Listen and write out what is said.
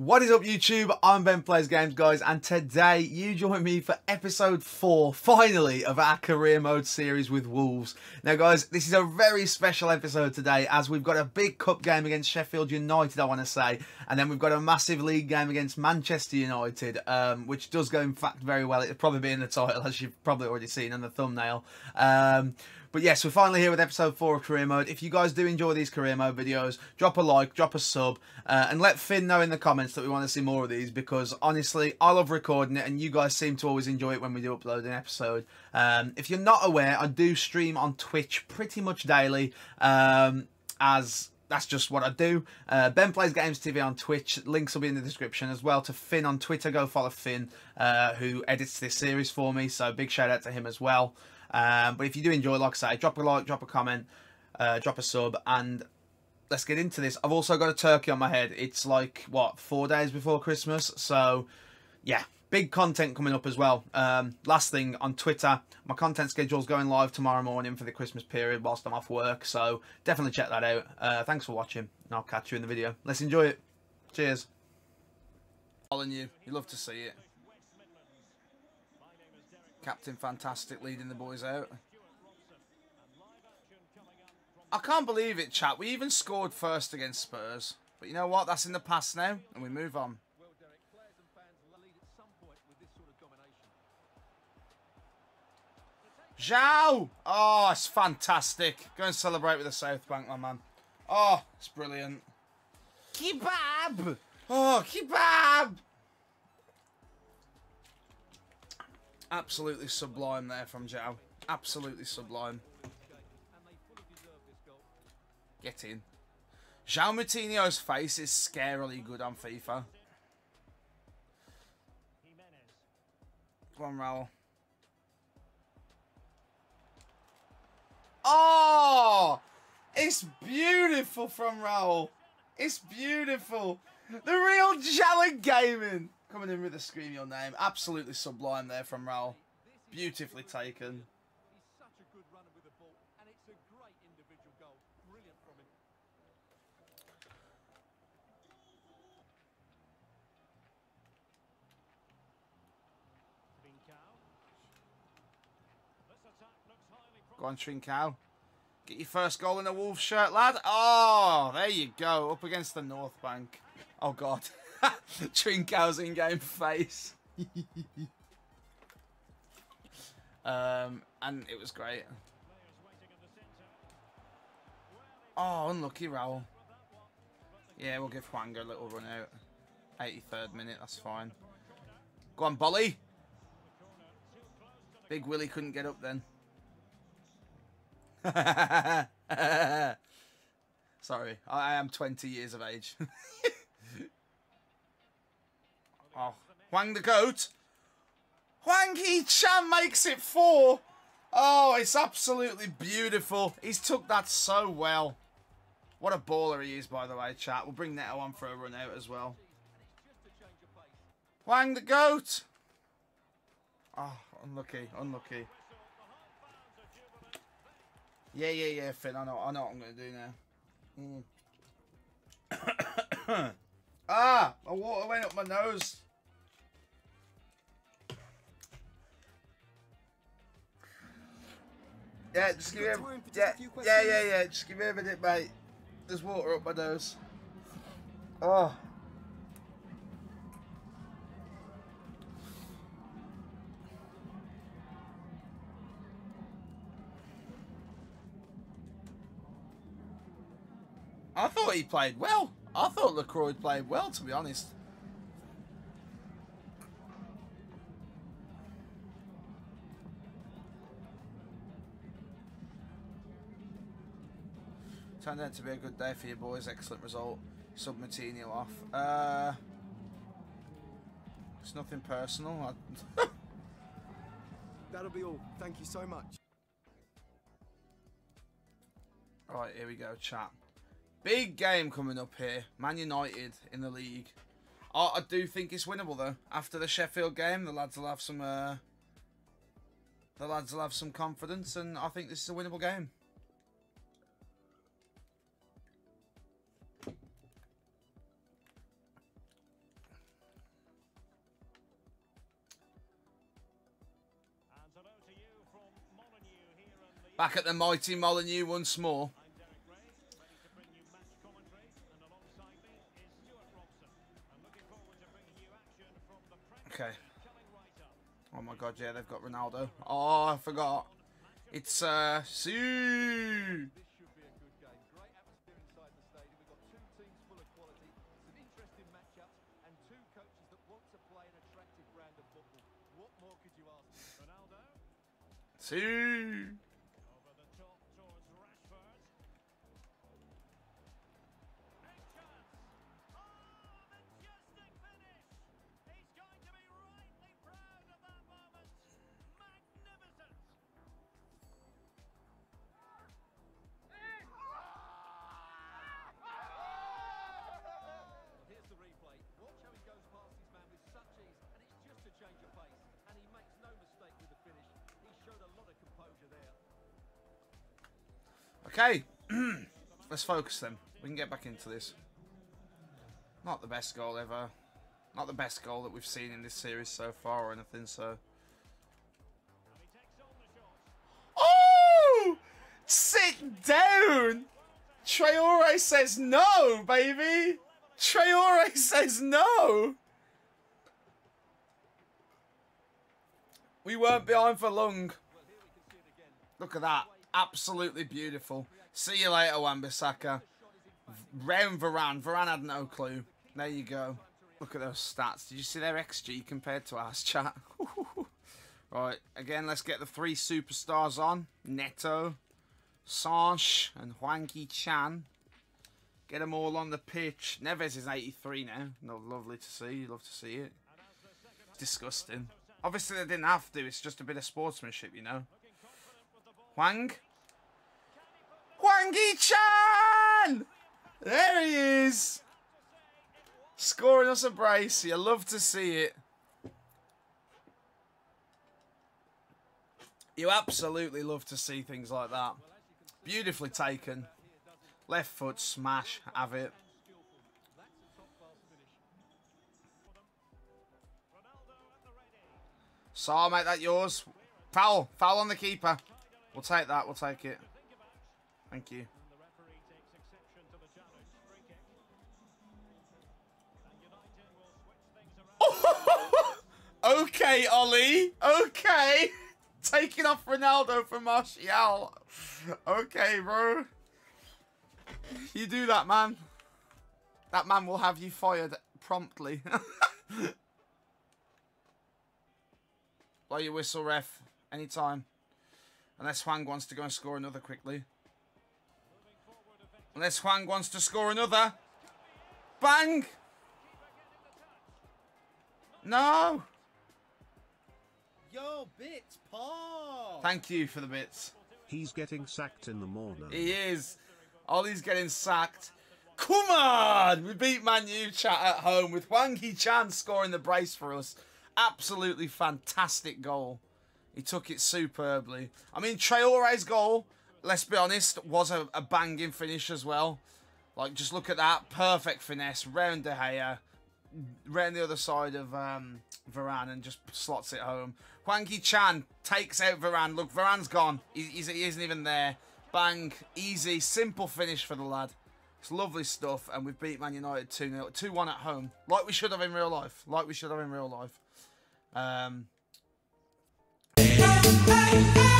What is up YouTube? I'm Ben Plays Games guys and today you join me for episode 4 finally of our career mode series with Wolves. Now guys this is a very special episode today as we've got a big cup game against Sheffield United I want to say and then we've got a massive league game against Manchester United um, which does go in fact very well. It'll probably be in the title as you've probably already seen on the thumbnail. Um, but yes, we're finally here with episode 4 of Career Mode. If you guys do enjoy these Career Mode videos, drop a like, drop a sub, uh, and let Finn know in the comments that we want to see more of these because honestly, I love recording it and you guys seem to always enjoy it when we do upload an episode. Um, if you're not aware, I do stream on Twitch pretty much daily um, as that's just what I do. Uh, ben Plays Games TV on Twitch. Links will be in the description as well to Finn on Twitter. Go follow Finn, uh, who edits this series for me. So big shout out to him as well. Um, but if you do enjoy, like I say, drop a like, drop a comment, uh, drop a sub, and let's get into this. I've also got a turkey on my head. It's like, what, four days before Christmas? So, yeah, big content coming up as well. Um, last thing, on Twitter, my content schedule's going live tomorrow morning for the Christmas period whilst I'm off work. So, definitely check that out. Uh, thanks for watching, and I'll catch you in the video. Let's enjoy it. Cheers. Following you. You love to see it. Captain Fantastic leading the boys out. I can't believe it, chat. We even scored first against Spurs. But you know what? That's in the past now, and we move on. Zhao! Oh, it's fantastic. Go and celebrate with the South Bank, my man. Oh, it's brilliant. Kebab! Oh, kebab! Absolutely sublime there from Zhao. Absolutely sublime. Get in. João Moutinho's face is scarily good on FIFA. Come on, Raul. Oh! It's beautiful from Raul. It's beautiful. The real Jalen Gaming. Coming in with a scream your name. Absolutely sublime there from Raul. Beautifully taken. Go on, Trincao. Get your first goal in a Wolves shirt, lad. Oh, there you go. Up against the North Bank. Oh, God. Trincao's in-game face. um, and it was great. Oh, unlucky Raul. Yeah, we'll give Hwang a little run out. 83rd minute, that's fine. Go on, Bolly. Big Willie couldn't get up then. Sorry, I am 20 years of age. Oh, Hwang the goat. Hwang Hee-chan makes it four. Oh, it's absolutely beautiful. He's took that so well. What a baller he is, by the way, chat. We'll bring Neto on for a run out as well. Hwang the goat. Oh, unlucky, unlucky. Yeah, yeah, yeah, Finn. I know, I know what I'm going to do now. Mm. ah, my water went up my nose. Yeah, just give me a, yeah, yeah, yeah, yeah, just give me a minute, mate. There's water up my nose. Oh. I thought he played well. I thought Lacroix played well, to be honest. Turned out to be a good day for you boys. Excellent result. Sub Martino off. Uh, it's nothing personal. That'll be all. Thank you so much. Alright, here we go, chat. Big game coming up here. Man United in the league. Oh, I do think it's winnable though. After the Sheffield game, the lads will have some. Uh, the lads will have some confidence, and I think this is a winnable game. Back at the mighty Molyneux once more. Okay. Oh my god, yeah, they've got Ronaldo. Oh, I forgot. It's, uh, Sue! Two. Okay, let's focus then. We can get back into this. Not the best goal ever. Not the best goal that we've seen in this series so far or anything, so... Oh! Sit down! Traore says no, baby! Traore says no! We weren't behind for long. Look at that. Absolutely beautiful. See you later, Wan-Bissaka. Round Varane. Varane had no clue. There you go. Look at those stats. Did you see their XG compared to ours, chat? right, again, let's get the three superstars on. Neto, Sanche, and Hwang Chan. Get them all on the pitch. Neves is 83 now. No, lovely to see. Love to see it. Disgusting. Obviously, they didn't have to. It's just a bit of sportsmanship, you know. Hwang. Hwangy Chan! There he is! Scoring us a brace. You love to see it. You absolutely love to see things like that. Beautifully taken. Left foot smash. Have it. So I'll make that yours. Foul. Foul on the keeper. We'll take that. We'll take it. Thank you. okay, Ole. Okay. Taking off Ronaldo for Martial. Okay, bro. You do that, man. That man will have you fired promptly. Blow your whistle, ref. Anytime. Unless Hwang wants to go and score another quickly. Unless Hwang wants to score another. Bang! No! Yo, bits, Paul! Thank you for the bits. He's getting sacked in the morning. He is. Ole's getting sacked. Come on! We beat Man U chat at home with Hwang Hee-chan scoring the brace for us. Absolutely fantastic goal. He took it superbly. I mean, Traore's goal, let's be honest, was a, a banging finish as well. Like, just look at that. Perfect finesse. Round De Gea. Round the other side of um, Varane and just slots it home. Hwang Hee-chan takes out Varane. Look, Varane's gone. He, he isn't even there. Bang. Easy. Simple finish for the lad. It's lovely stuff. And we've beat Man United 2-0. 2-1 at home. Like we should have in real life. Like we should have in real life. Um, hey, hey.